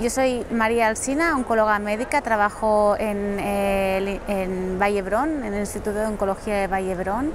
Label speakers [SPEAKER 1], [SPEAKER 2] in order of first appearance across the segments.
[SPEAKER 1] Yo soy María Alsina, oncóloga médica, trabajo en, eh, en Vallebrón, en el Instituto de Oncología de Vallebrón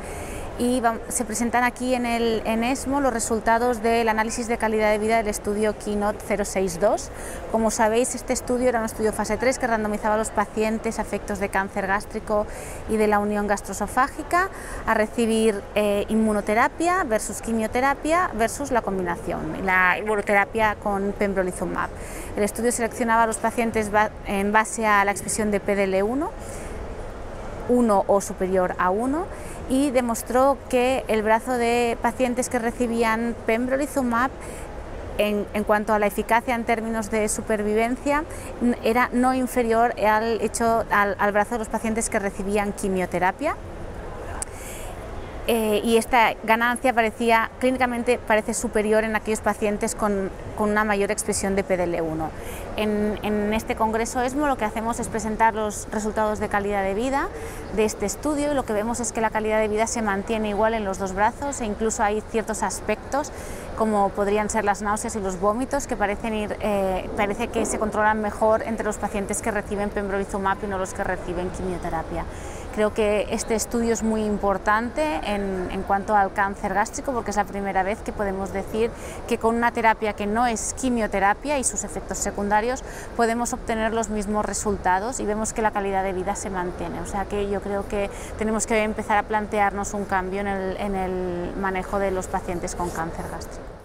[SPEAKER 1] y se presentan aquí en, el, en ESMO los resultados del análisis de calidad de vida del estudio Keynote 062. Como sabéis, este estudio era un estudio fase 3 que randomizaba a los pacientes a efectos de cáncer gástrico y de la unión gastroesofágica a recibir eh, inmunoterapia versus quimioterapia versus la combinación, la inmunoterapia con pembrolizumab. El estudio seleccionaba a los pacientes en base a la expresión de PDL1 1 o superior a 1 y demostró que el brazo de pacientes que recibían pembrolizumab en, cuanto a la eficacia en términos de supervivencia era no inferior al, hecho, al brazo de los pacientes que recibían quimioterapia eh, y esta ganancia clínicamente parece superior en aquellos pacientes con, una mayor expresión de PDL1. En, este congreso ESMO lo que hacemos es presentar los resultados de calidad de vida de este estudio y lo que vemos es que la calidad de vida se mantiene igual en los dos brazos e incluso hay ciertos aspectos como podrían ser las náuseas y los vómitos que eh, parece que se controlan mejor entre los pacientes que reciben pembrolizumab y no los que reciben quimioterapia. Creo que este estudio es muy importante en, cuanto al cáncer gástrico porque es la primera vez que podemos decir que con una terapia que no es quimioterapia y sus efectos secundarios podemos obtener los mismos resultados y vemos que la calidad de vida se mantiene. O sea que yo creo que tenemos que empezar a plantearnos un cambio en el manejo de los pacientes con cáncer gástrico.